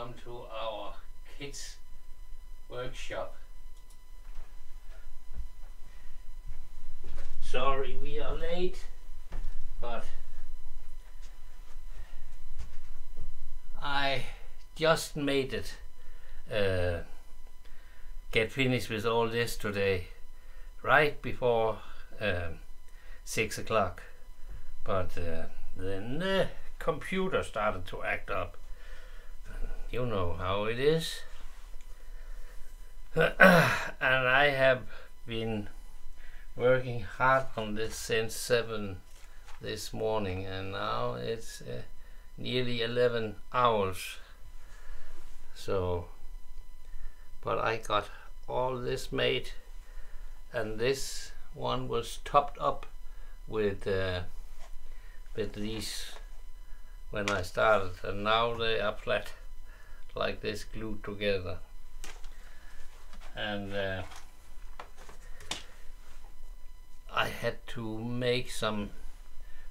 welcome to our kids workshop. Sorry we are late, but I just made it uh, get finished with all this today, right before um, six o'clock. But uh, then the computer started to act up. You know how it is. and I have been working hard on this since 7 this morning and now it's uh, nearly 11 hours so but I got all this made and this one was topped up with uh, with these when I started and now they are flat like this glued together. And uh, I had to make some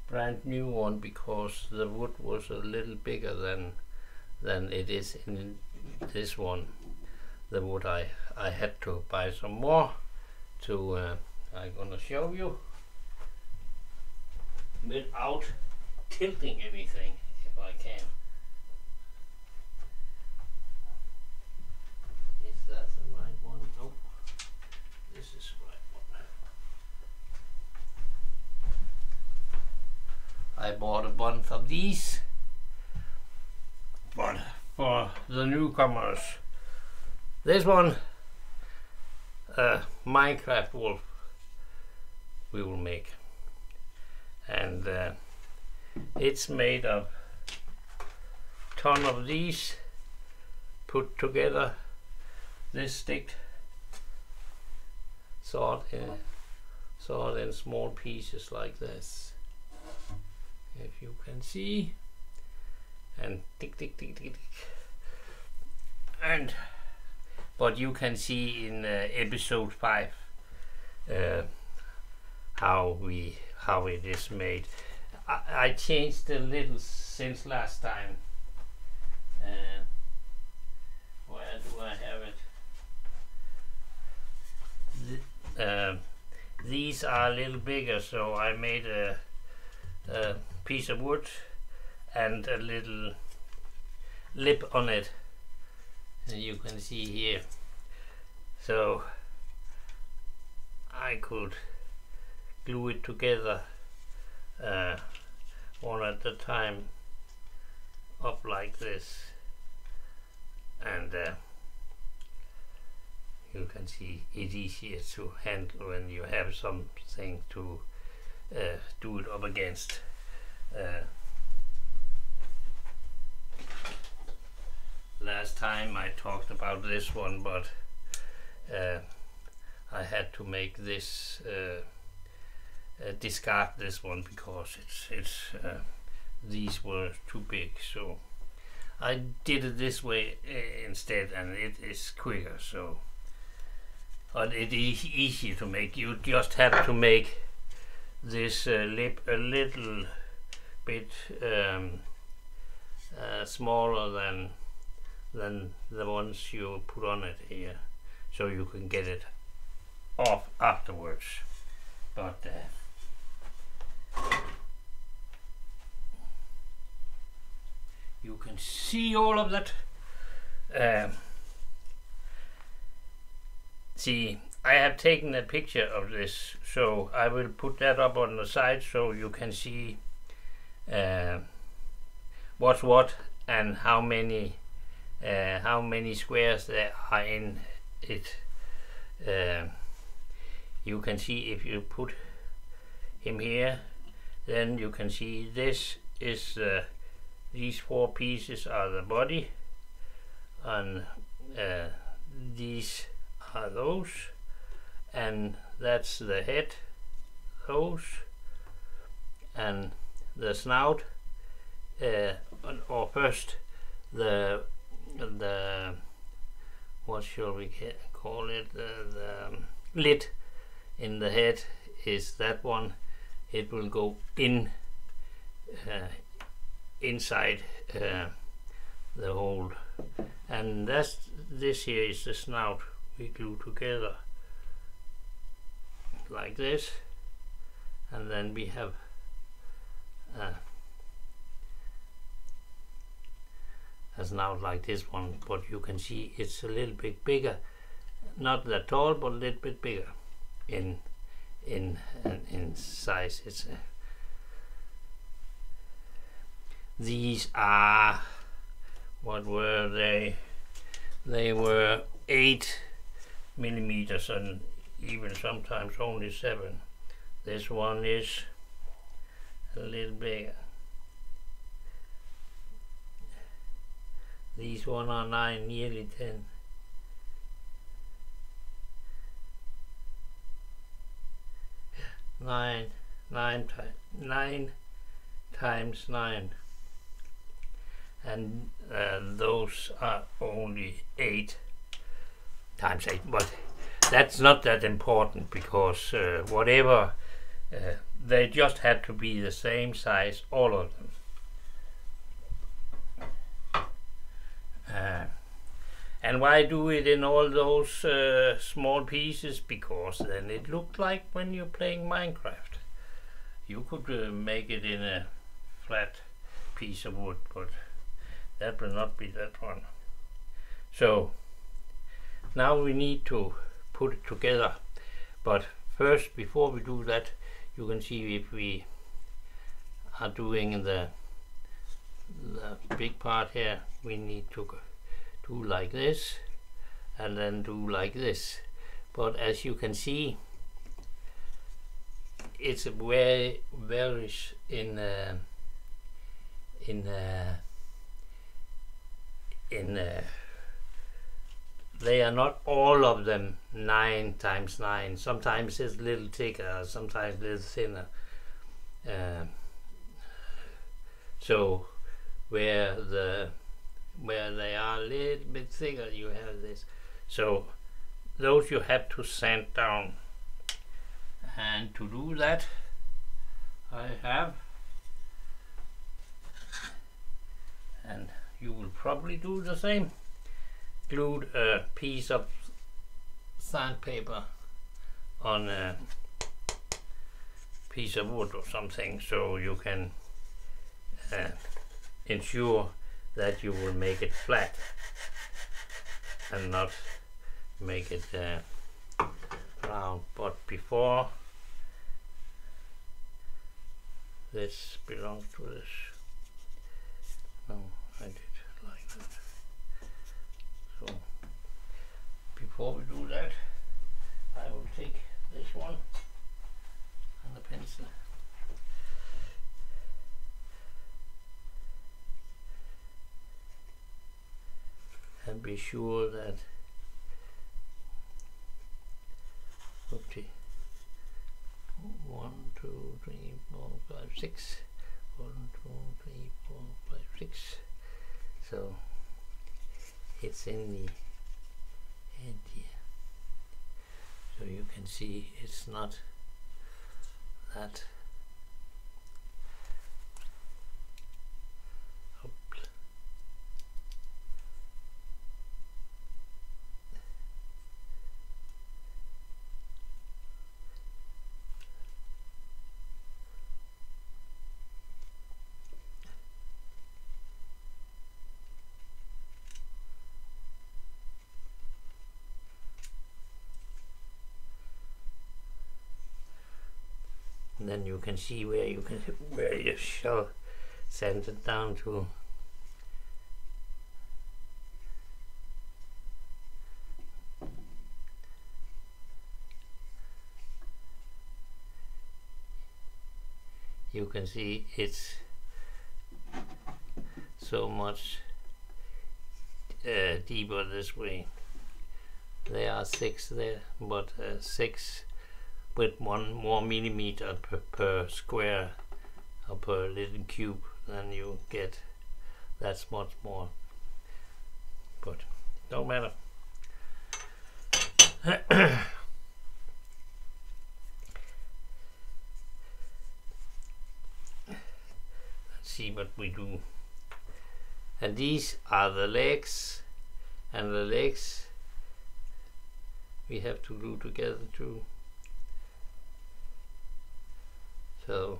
brand new one because the wood was a little bigger than than it is in this one. The wood I I had to buy some more to uh, I'm gonna show you without tilting anything if I can I bought a bunch of these but for the newcomers. This one uh, Minecraft wolf we will make. And uh, it's made of ton of these put together. This stick sawed in, sawed in small pieces like this if you can see. And tick tick tick tick tick. And but you can see in uh, episode 5 uh, how we how it is made. I, I changed a little since last time. Uh, where do I have it? Th- uh, these are a little bigger so I made a, a piece of wood and a little lip on it. And you can see here. So I could glue it together uh, one at a time up like this. And uh, you can see it's easier to handle when you have something to uh, do it up against uh, last time I talked about this one but uh, I had to make this uh, uh, discard this one because it's it's uh, these were too big. So I did it this way instead and it is quicker so. But it is easy to make. You just have to make this uh, lip a little bit um, uh, smaller than than the ones you put on it here so you can get it off afterwards. But uh, you can see all of that. Um, see I have taken a picture of this so I will put that up on the side so you can see uh, what's what and how many uh, how many squares there are in it. Uh, you can see if you put him here then you can see this is uh, these four pieces are the body and uh, these are those and that's the head those and the snout uh, or first the the what shall we call it uh, the um, lid in the head is that one. It will go in uh, inside uh, the hole, and that's this here is the snout we glue together like this. And then we have uh, a snout like this one but you can see it's a little bit bigger. Not that tall but a little bit bigger in in in, in size. It's uh, these are what were they? They were 8 millimeters and even sometimes only 7 this one is a little bigger these one are 9 nearly 10 nine nine times nine times nine. And uh, those are only 8 times 8 but that's not that important because uh, whatever uh, they just had to be the same size all of them. Uh, and why do it in all those uh, small pieces? Because then it looked like when you're playing Minecraft. You could uh, make it in a flat piece of wood but that will not be that one. So now we need to put it together. But first before we do that you can see if we are doing the the big part here we need to do like this and then do like this. But as you can see it's a very varies in uh, in uh, in uh, they are not all of them nine times nine. Sometimes it's a little thicker sometimes a little thinner. Uh, so where the where they are a little bit thicker you have this. So those you have to sand down. And to do that I have and you will probably do the same glued a piece of sandpaper on a piece of wood or something so you can uh, ensure that you will make it flat and not make it uh, round. But before this belongs to this. No I did like that so before we do that I will take this one and the pencil. And be sure that okay one two three four five six. One two three four five six. So it's in the head here. So you can see it's not that and then you can see where you can where you shall send it down to. You can see it's so much uh, deeper this way. There are six there but uh, six with one more millimeter per, per square or per little cube than you get that's much more. But don't matter. Let's see what we do. And these are the legs and the legs we have to glue together too so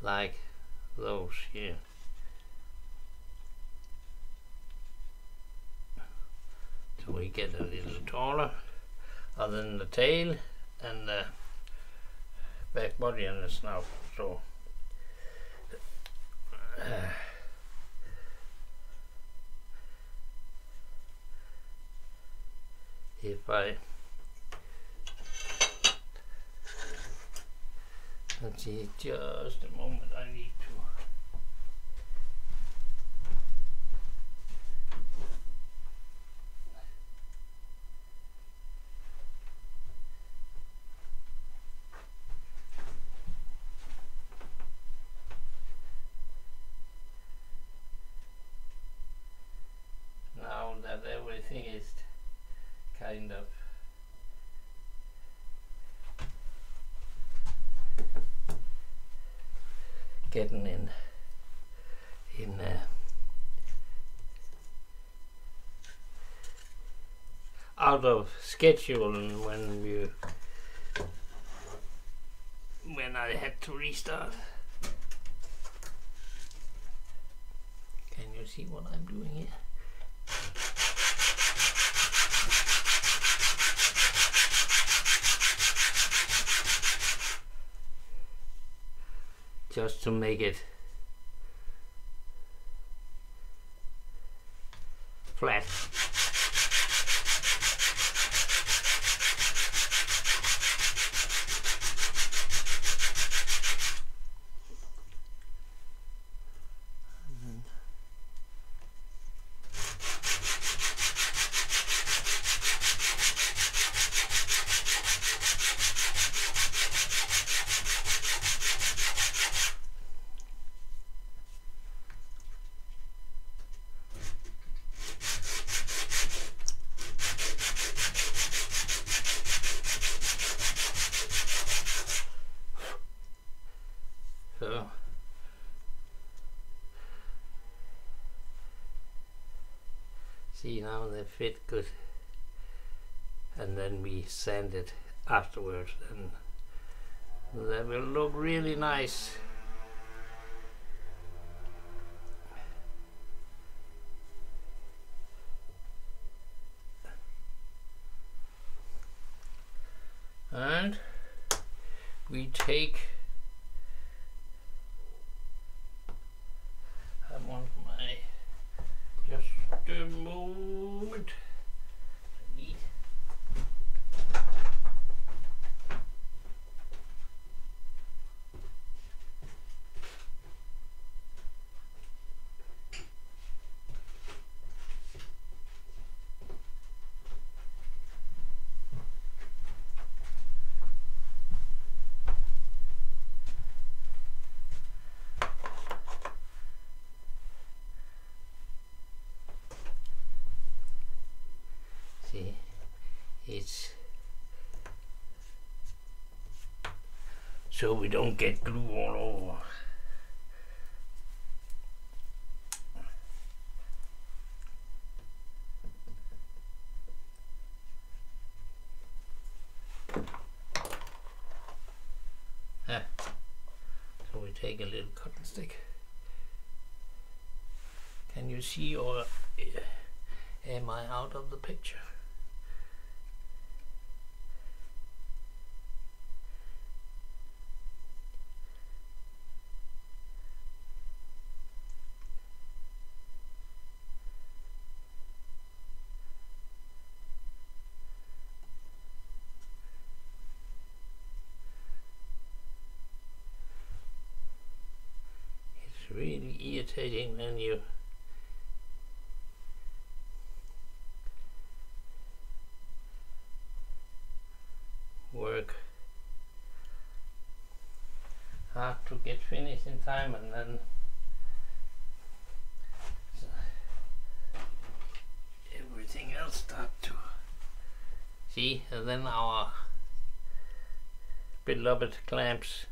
like those here. So we get a little taller other than the tail and the back body and the snout so uh, if I let's see just a moment I need to now that everything is kind of getting in in uh, of schedule when you when I had to restart. Can you see what I'm doing here? just to make it flat. So see now they fit good. And then we sand it afterwards and that will look really nice and we take I want my just a moment. I need see it's so we don't get glue all over. So we take a little cotton stick. Can you see or uh, am I out of the picture It's when you. Work. Hard to get finished in time and then everything else start to see and then our beloved clamps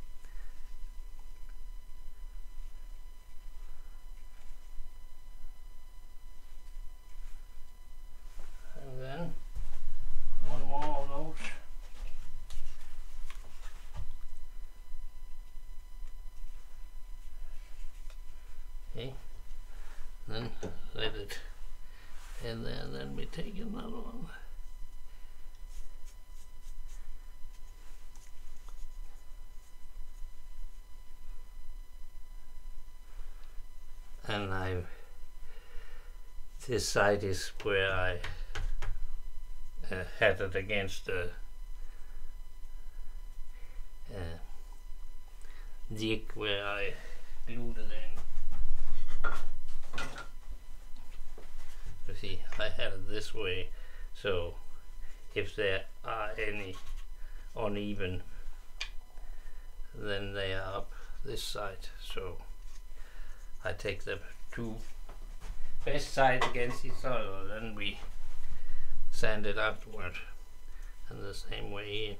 and then, then we take another one. And I, this side is where I uh, had it against the uh, jig where I glued it in. You see, I had it this way, so if there are any uneven, then they are up this side. So I take the two best side against each other, then we sand it afterward. And the same way.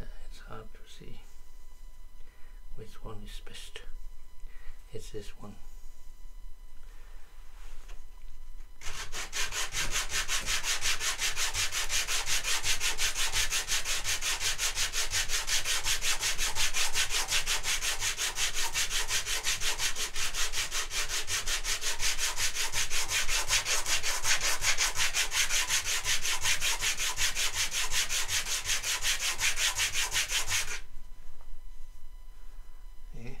Uh, it's hard to see which one is best. It's this one. Yeah.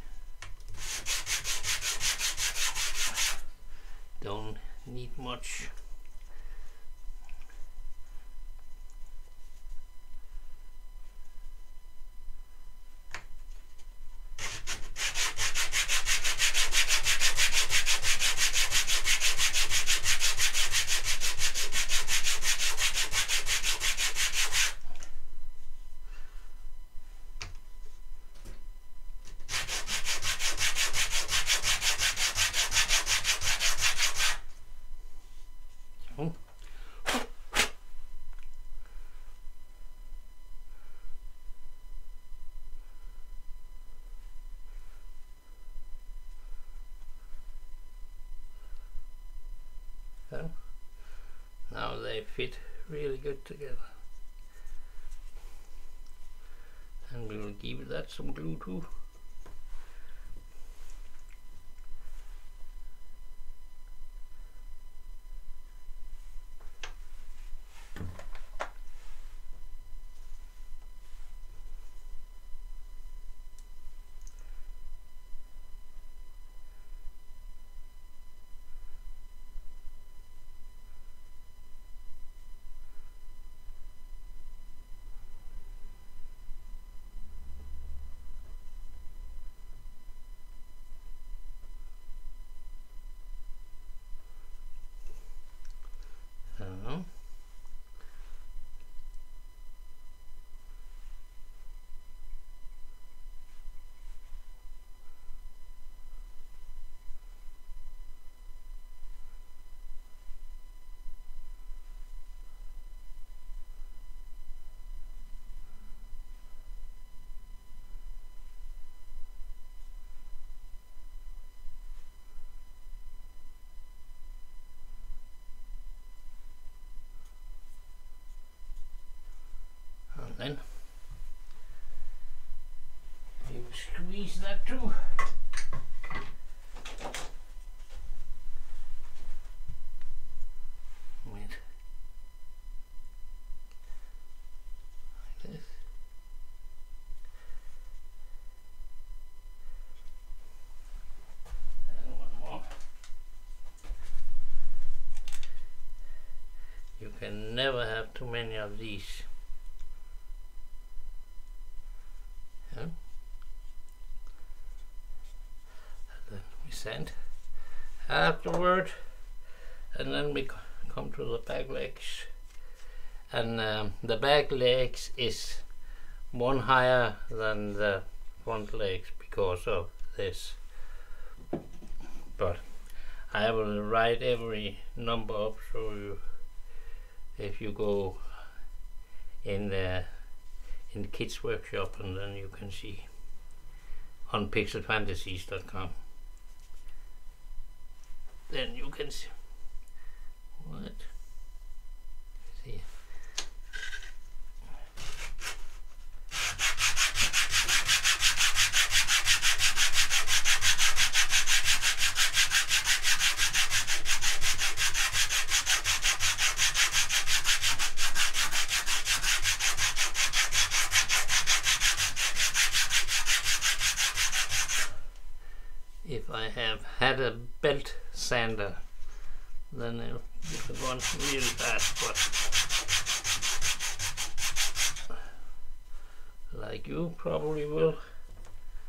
Don't need much. Oh. So, now they fit really good together. And we will give that some glue too. So, and then you squeeze that too. Wait. Like this. And one more. You can never have too many of these. Yeah. And then we sand afterward, and then we c- come to the back legs. And um, the back legs is one higher than the front legs because of this. But I will write every number up so you, if you go in the in the kids workshop and then you can see on pixelfantasies.com then you can see what see if I have had a belt sander then it would have gone really fast but like you probably will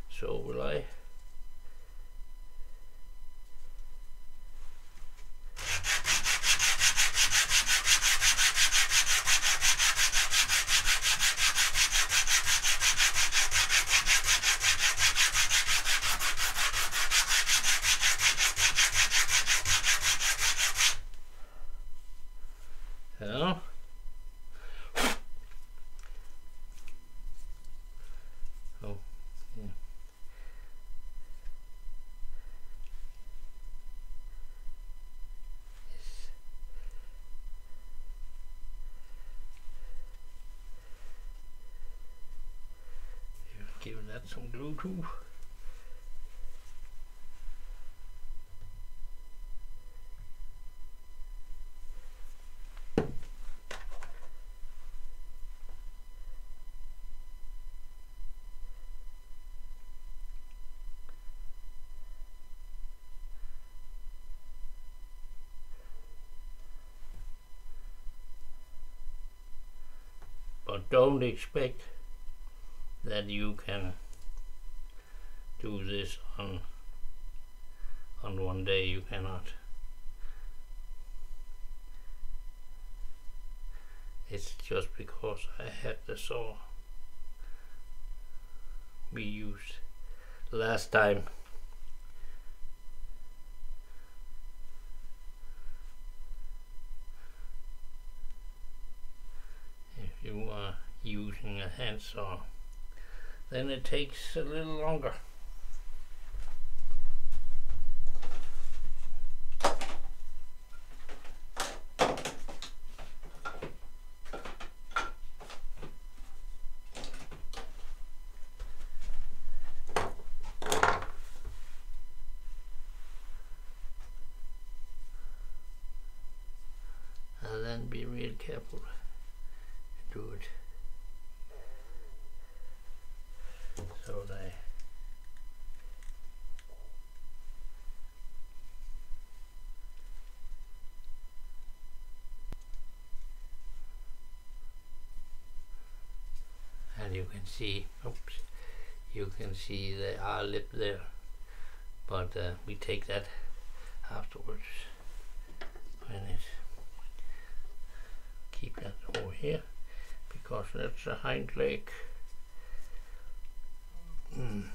so will I Ja. Oh, yeah. Yes. Some glue but don't expect that you can do this on on one day you cannot. It's just because I had the saw we used last time. If you are using a handsaw then it takes a little longer and then be real careful do it so they and you can see oops you can see the R lip there but uh, we take that afterwards when keep that over here because that's a hind leg. Mm.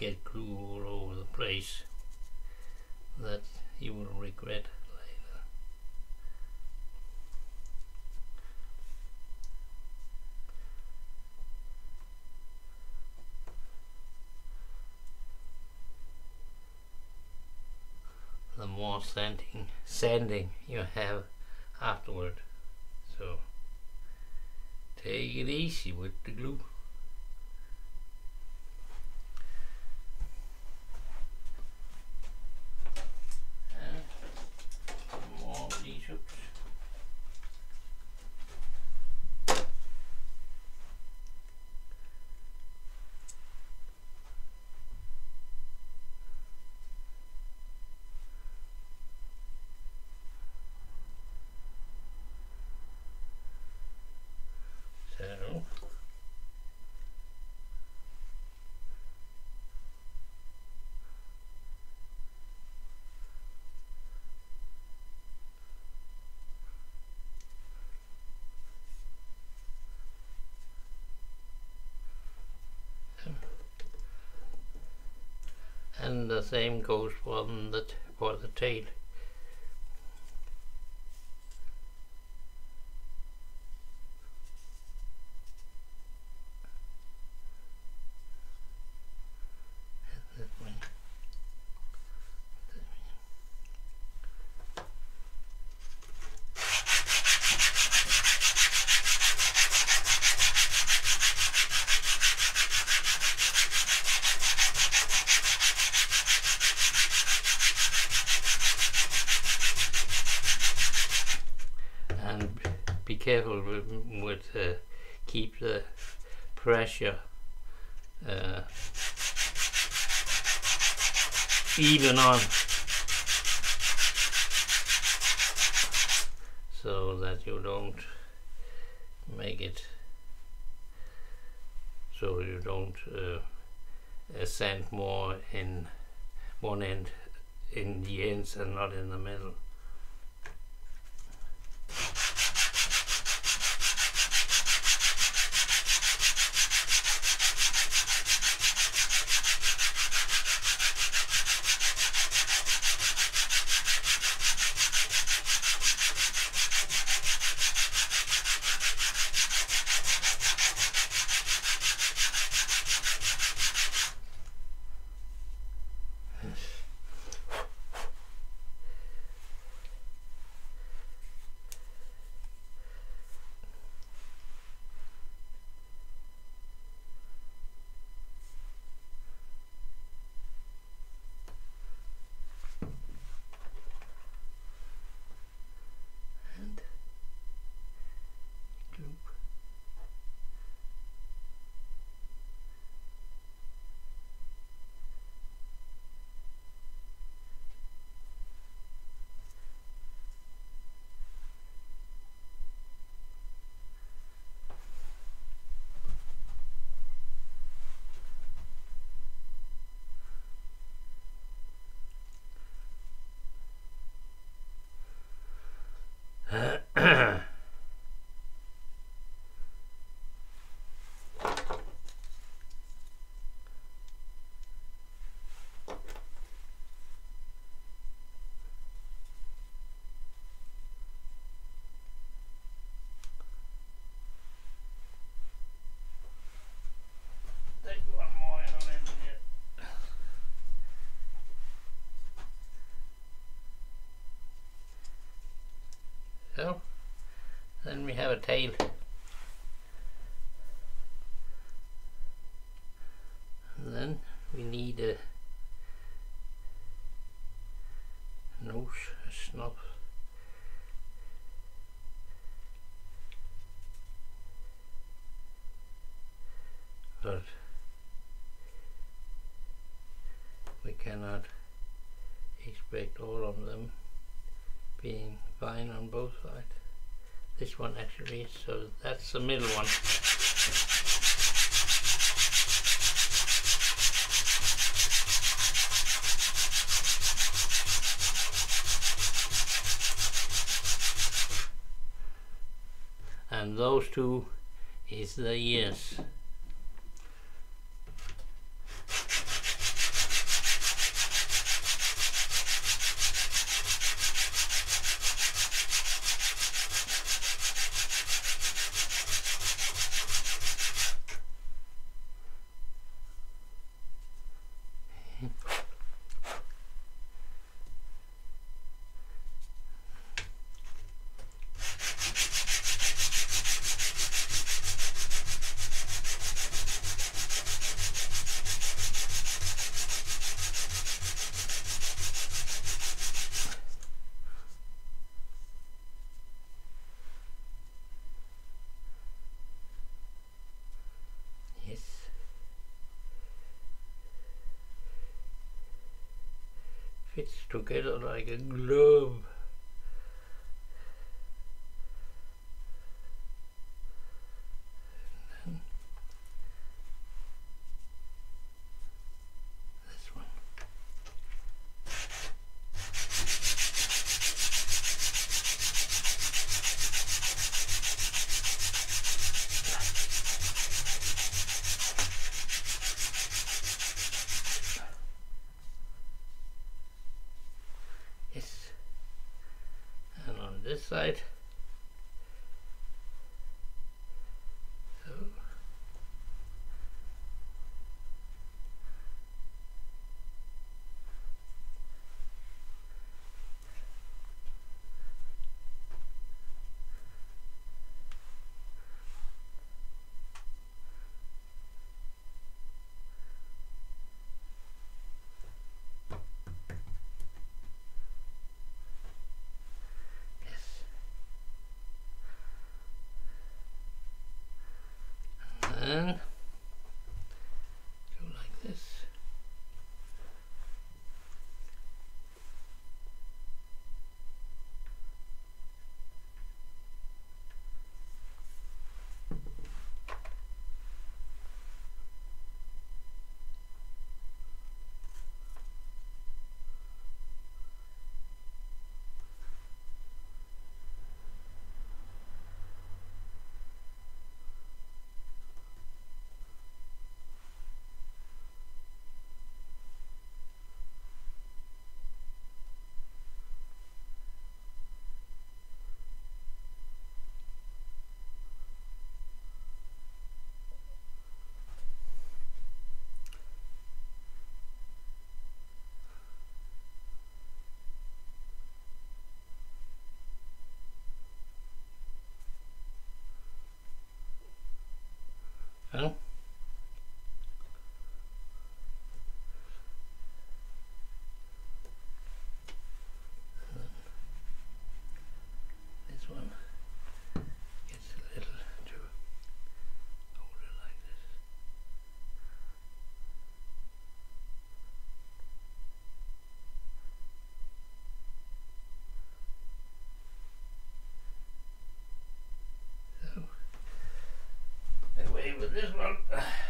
get glue all over the place that you will regret later. The more sanding, sanding you have afterward. So take it easy with the glue. Same goes for the for the tail. Have a tail. And then we need a nose, a snob. But we cannot expect all of them being fine on both sides. This one actually so that's the middle one. And those two is the ears. Together with this one.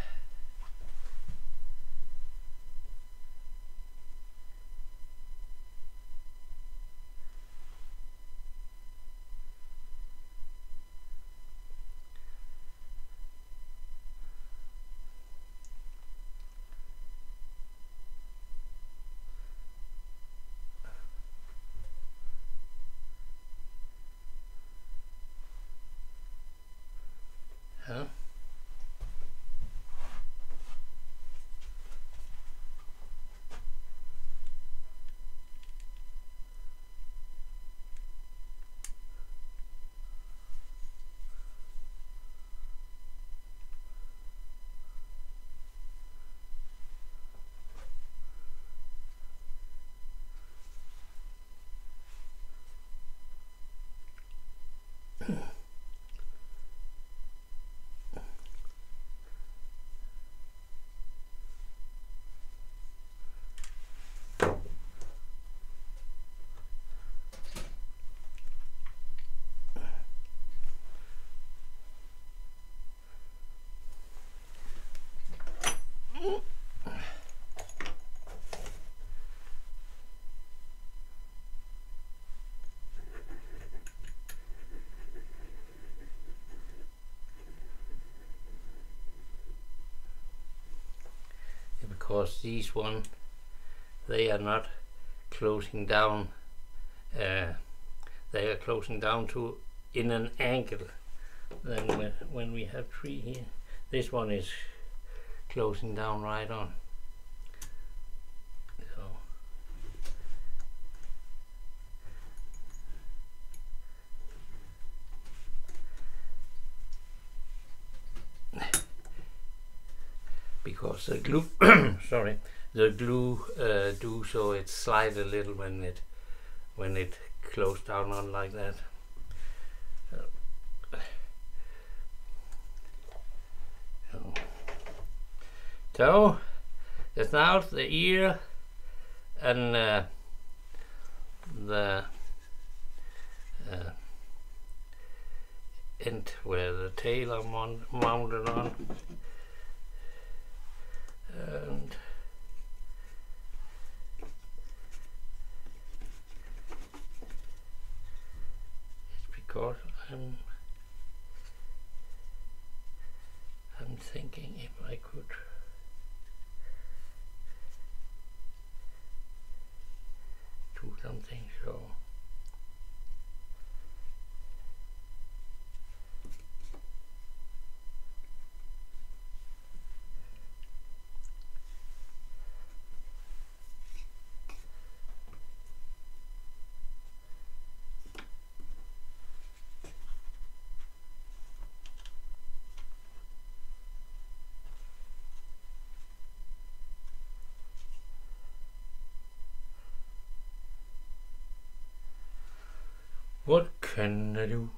because these one they are not closing down uh, they are closing down to in an angle then when, when we have three here. This one is closing down right on because the glue sorry the glue uh, do so it slide a little when it when it closed down on like that. So, so now the ear and uh, the uh, end where the tail are mounted on and it's because I'm thinking if I could do something so What can I do?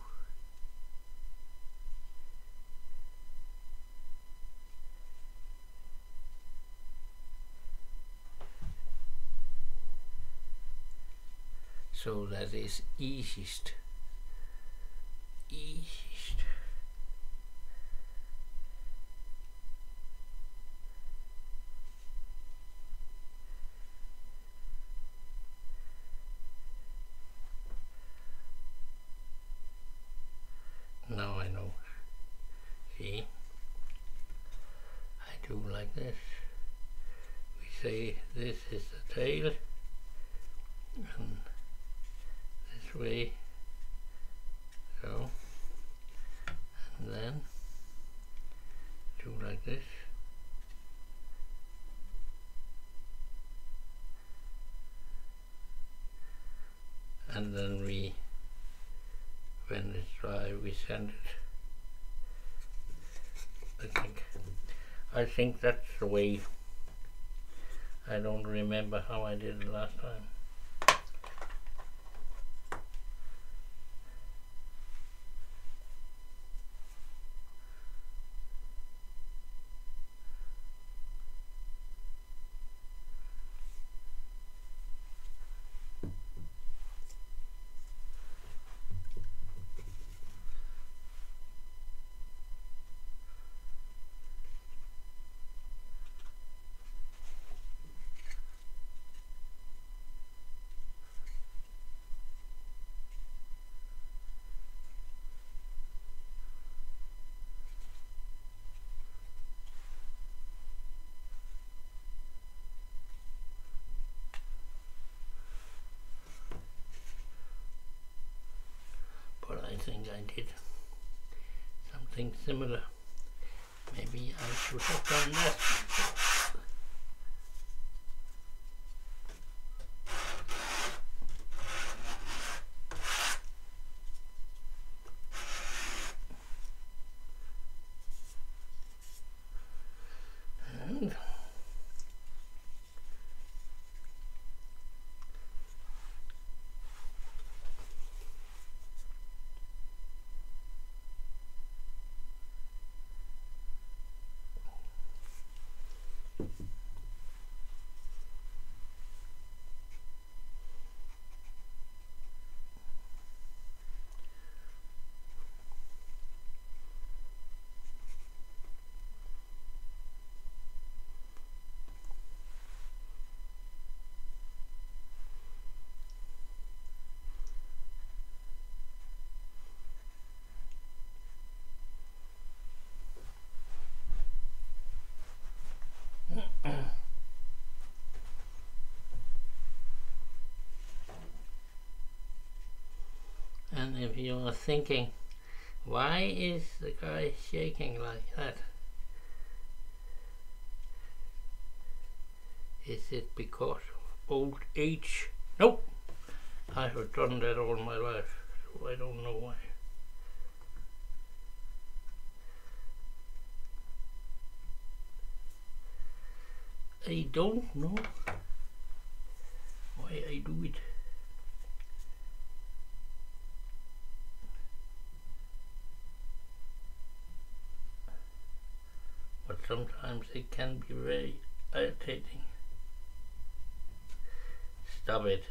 So that is easiest. Easiest. Now I know. See? I do like this. We say this is the tail and this way so and then do like this and then we when it's dry we send it I think I think that's the way. I don't remember how I did it last time but I think I did something similar. Maybe I should have done that. And You are thinking, why is the guy shaking like that? Is it because of old age? Nope. I have done that all my life, so I don't know why. I don't know why I do it. But sometimes it can be very irritating. Stop it.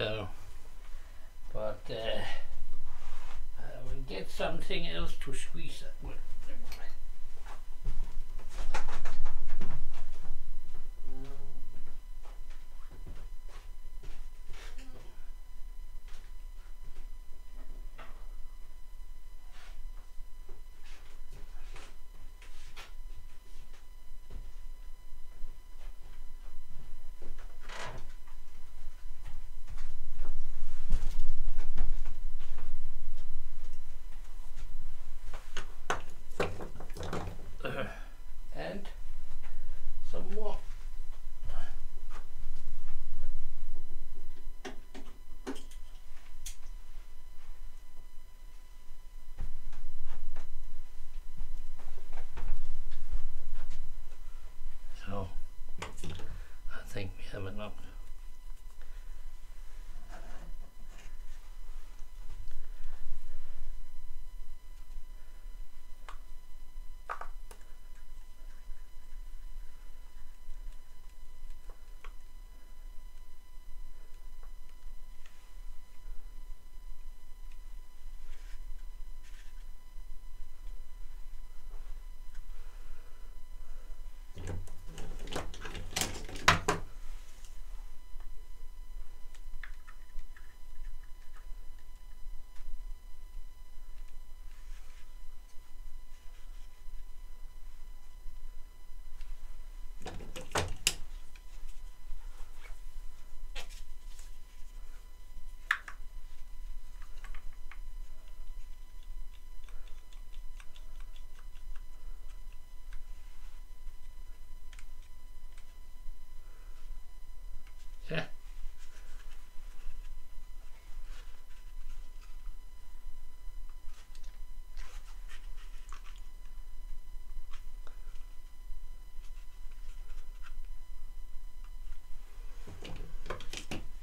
So, but uh, I will get something else to squeeze that with.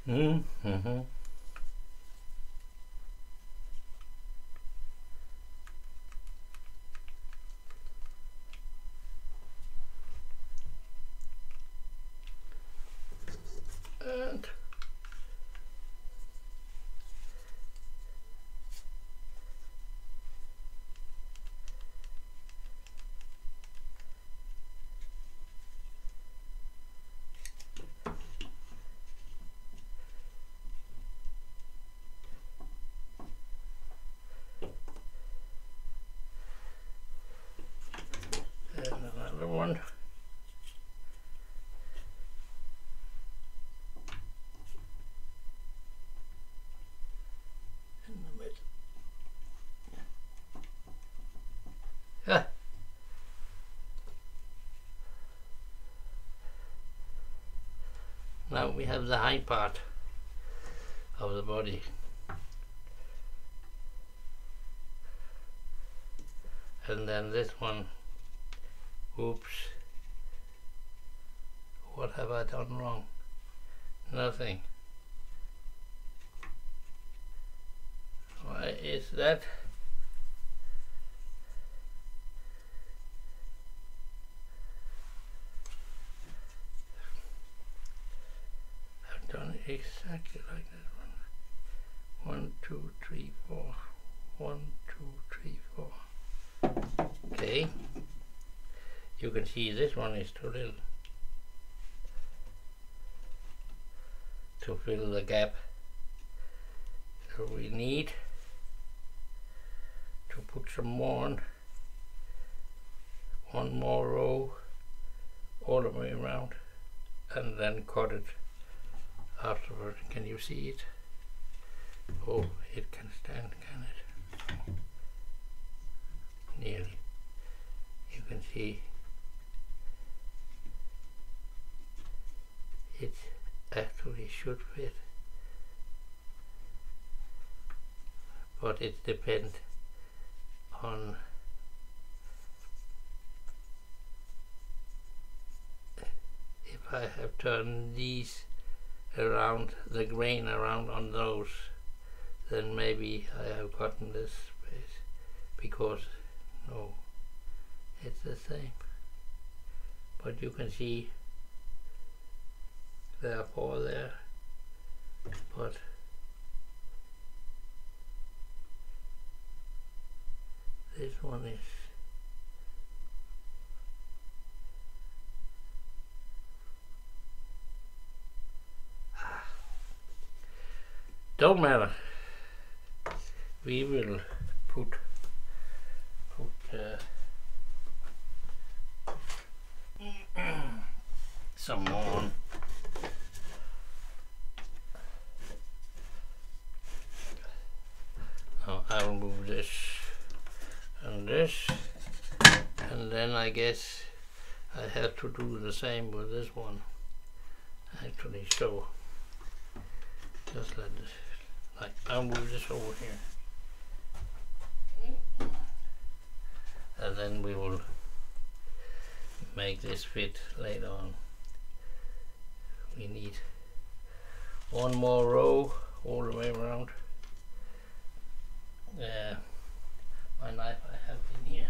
Mm, mm-hmm. And and another one. in the middle. Yeah. Now we have the high part of the body. And then this one, oops, what have I done wrong? Nothing. Why is that? I've done it exactly like that one. One, two, three, four. One, two, three, four. Okay. You can see this one is too little to fill the gap. So we need to put some more on. One more row all the way around and then cut it afterward. Can you see it? Oh, it can stand, can it? Nearly. You can see it actually should fit. but it depends on if I have turned these around the grain around on those then maybe I have gotten this space because no it's the same. But you can see there are four there but this one is don't matter. We will put put uh, some more. Now I will move this and this and then I guess I have to do the same with this one actually. So just let this like I'll move this over here. And then we will make this fit later on. We need one more row all the way around. Uh, my knife I have in here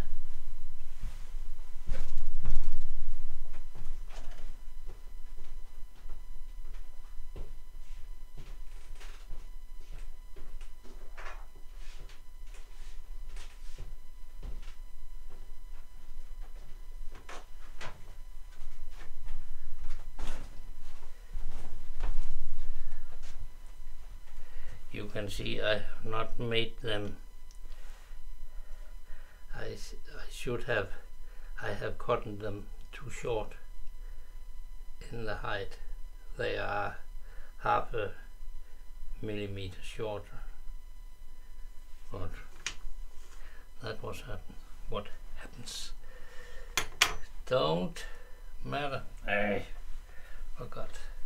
you can see I have not made them. I should have. I have cut them too short in the height. They are half a millimeter shorter but that was happen what happens. Don't matter. I forgot oh,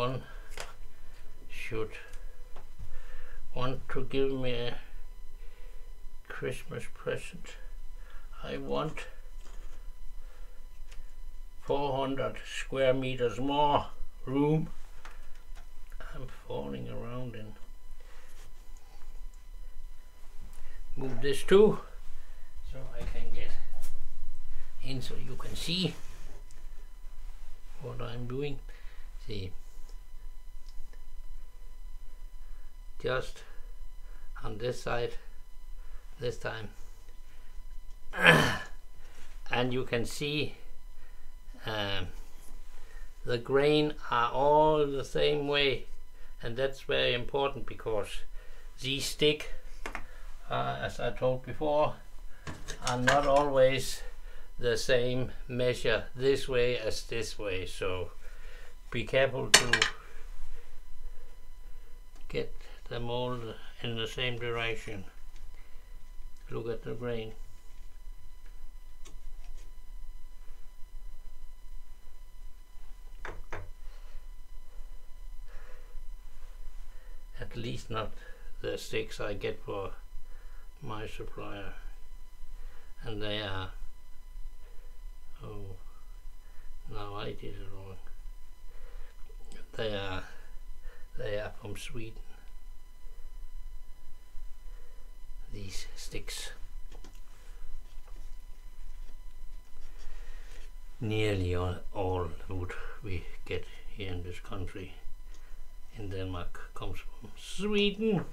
someone should want to give me a Christmas present, I want 400 square meters more room. I'm falling around and move this too so I can get in so you can see what I'm doing see just on this side this time. And you can see um, the grain are all the same way. And that's very important because these stick uh, as I told before are not always the same measure this way as this way. So be careful to get them all in the same direction. Look at the grain. At least not the sticks I get for my supplier. And they are, oh, now I did it wrong they are they are from Sweden. These sticks. Nearly all, all wood we get here in this country in Denmark comes from Sweden.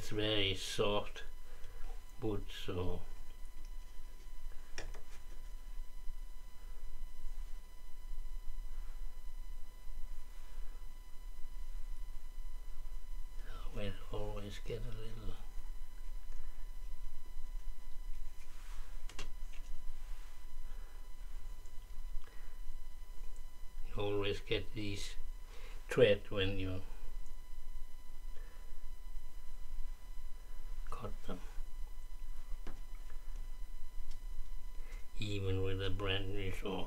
it's very soft wood so. We always get a little you always get these thread when you cut them even with a brand new saw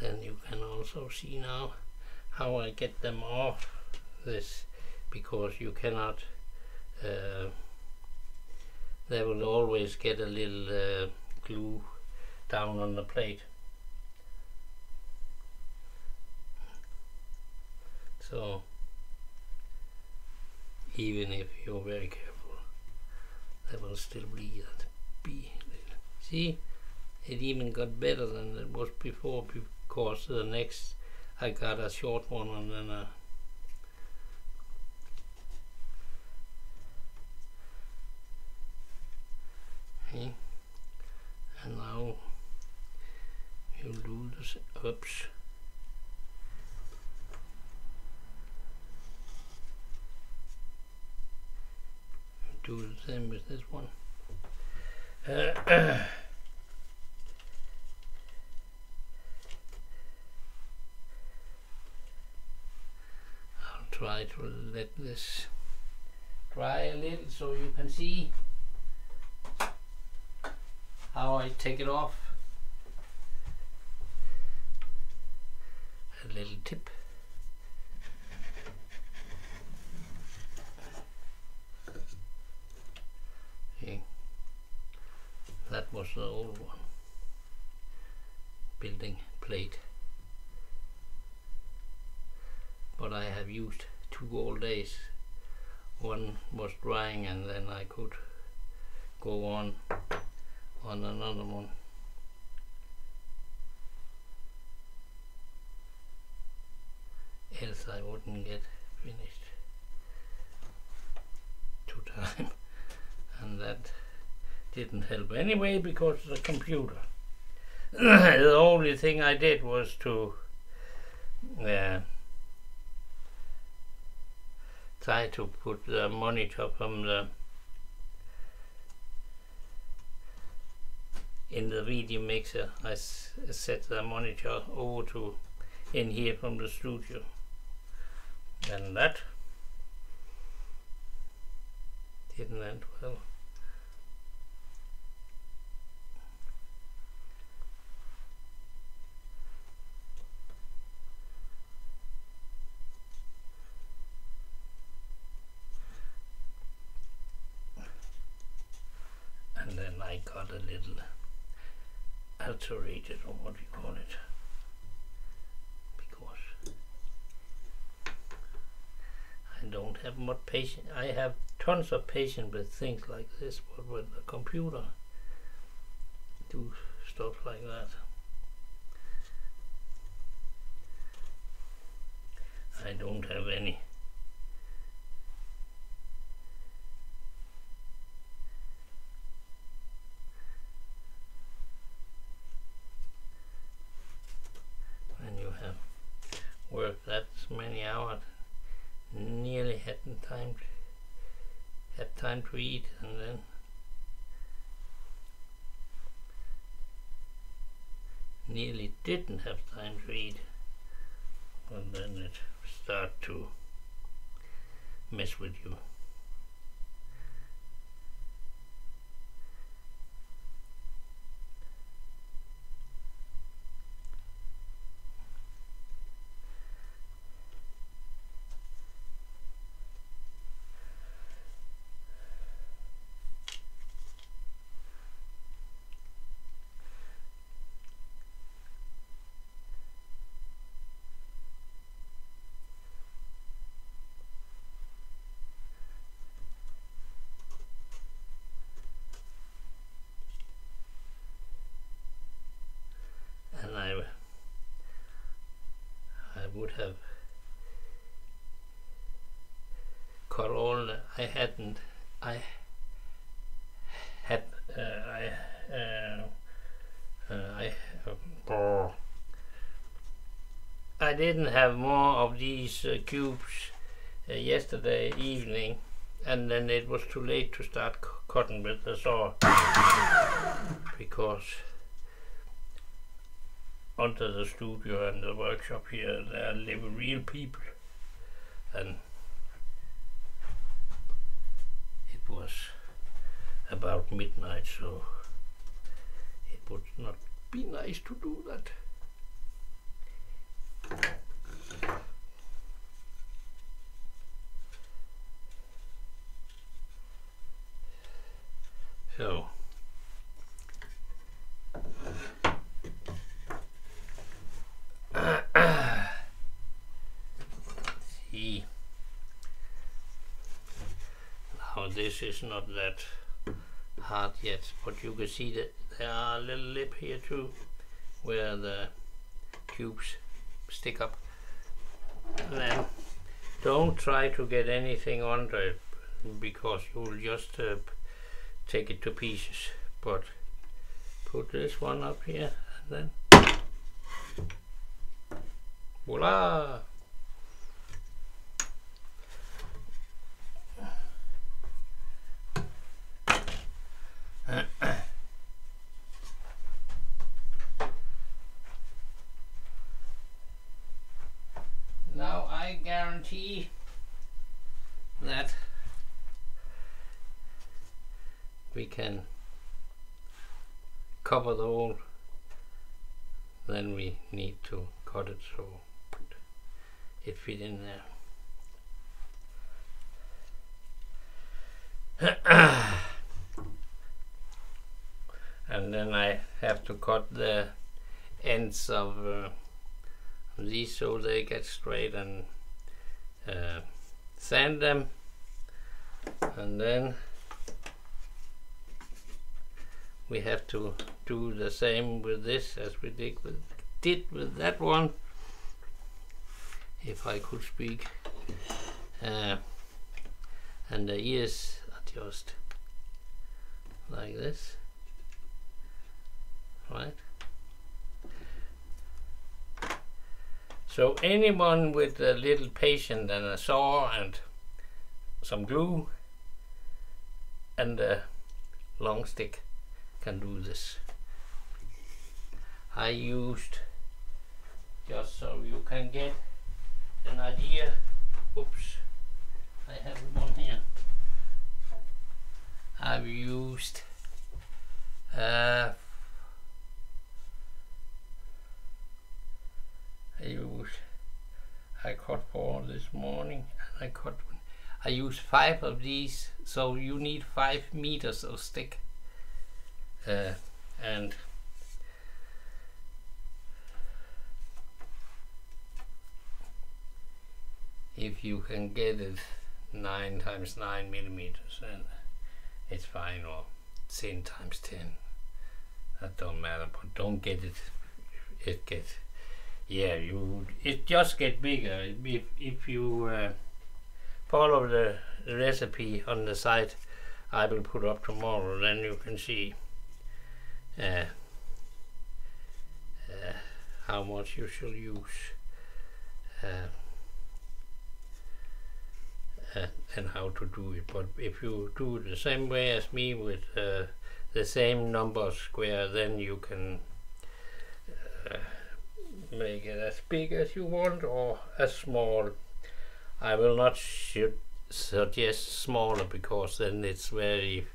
then you can also see now how I get them off this because you cannot uh, they will always get a little uh, glue down on the plate. So even if you're very careful they will still bleed be see it even got better than it was before because the next I got a short one and then a okay. and now you do this oops do the same with this one uh, try to let this dry a little so you can see how I take it off. A little tip. Okay. That was the old one. Building plate. But I have used two whole days. One was drying and then I could go on on another one. Else I wouldn't get finished to time and that didn't help anyway because of the computer. the only thing I did was to uh, try to put the monitor from the in the video mixer. I set the monitor over to in here from the studio. And that didn't end well and then I got a little alterated or what do you call it because I don't have patience I have tons of patience with things like this but with the computer do stuff like that. I don't have any when you have worked that many hours nearly hadn't time to, eat and then nearly didn't have time to read and then it start to mess with you would have the, I hadn't I had uh, I uh, uh, I uh, I didn't have more of these uh, cubes uh, yesterday evening and then it was too late to start cutting with the saw. Because under the studio and the workshop here there live real people. And it was about midnight so it would not be nice to do that so see now this is not that hard yet but you can see that there are a little lip here too where the cubes stick up. And then don't try to get anything under it because you'll just uh, take it to pieces. But put this one up here and then voila now I guarantee that we can cover the hole then we need to cut it so it fit in there. And then I have to cut the ends of uh, these so they get straight and uh, sand them. And then we have to do the same with this as we did with, did with that one. If I could speak uh, and the ears are just like this. Right? So anyone with a little patience and a saw and some glue and a long stick can do this. I used just so you can get an idea. Oops, I have one here. I've used uh, I used I cut four this morning and I cut one. I used five of these, so you need five meters of stick uh, and if you can get it 9 times 9 millimeters then it's fine or 10 times 10 that don't matter but don't get it it get yeah you it just get bigger. If, if you uh, follow the recipe on the site I will put up tomorrow then you can see uh, uh, how much you shall use uh, uh, and how to do it. But if you do the same way as me with uh, the same number square, then you can make it as big as you want or as small. I will not suggest smaller because then it's very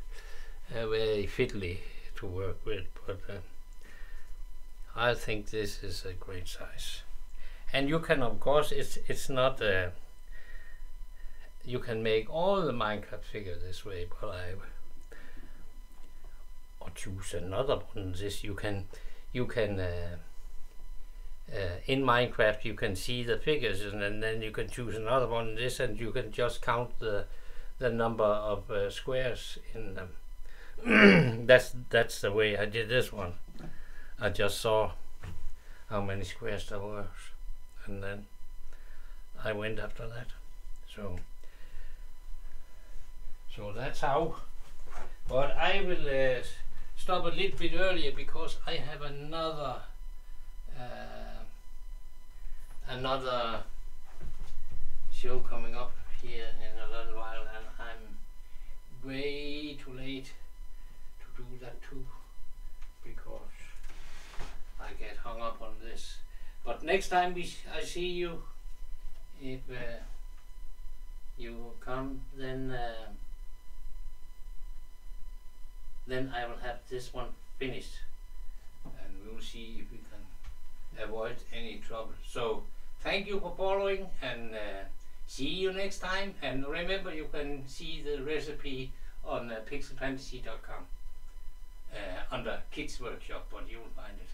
uh, very fiddly to work with, but uh, I think this is a great size. And you can, of course, it's it's not. a. you can make all the Minecraft figure this way, but I or choose another one. This you can, you can. Uh, uh, in Minecraft, you can see the figures, and then, then you can choose another one. This, and you can just count the the number of uh, squares in them. that's that's the way I did this one. I just saw how many squares there was, and then I went after that. So so that's how. But I will uh, stop a little bit earlier because I have another uh, another show coming up here in a little while, and I'm way too late that too because I get hung up on this. But next time we I see you, if uh, you come, then uh, then I will have this one finished, and we will see if we can avoid any trouble. So thank you for following, and uh, see you next time. And remember, you can see the recipe on uh, pixelfantasy.com uh, under Kids Workshop, but you will find it.